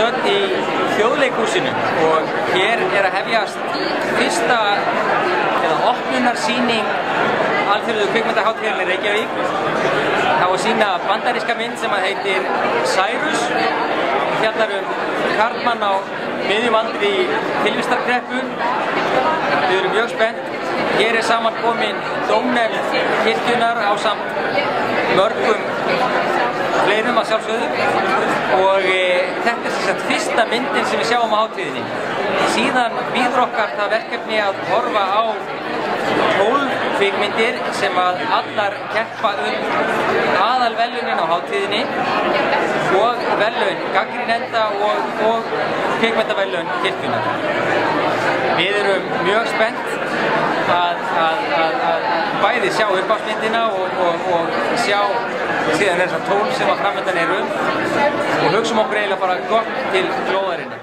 stödd í þjóðleikúsinu og hér er að hefjast fyrsta eða opnunarsýning alþjóðluðu kvikmyndaháttíðinni Reykjavík. Það var sína bandaríska mynd sem að heitir Cyrus, fjallar um karlmann á miðjum aldri í tilvistarkreppu. Við erum mjög spennt. Hér er saman komin dómnefn kirkjunar á samt mörgum fleirum að sjálfsögðu og e, þetta er sem sagt fyrsta myndin sem við sjáum á hátíðinni. Síðan býður okkar það verkefni að horfa á 12 kvikmyndir sem að allar keppa um aðal velunin á hátíðinni og velun gaggrínenda og, og kvikmyndavelun kirkjunar. Við erum mjög spennt að, að, að, að bæði sjá uppáfsmyndina og, og, og að sjá síðan þessar tól sem að framöndan eru. Og hugsaum okkur eiginlega bara gott til glóðarinnu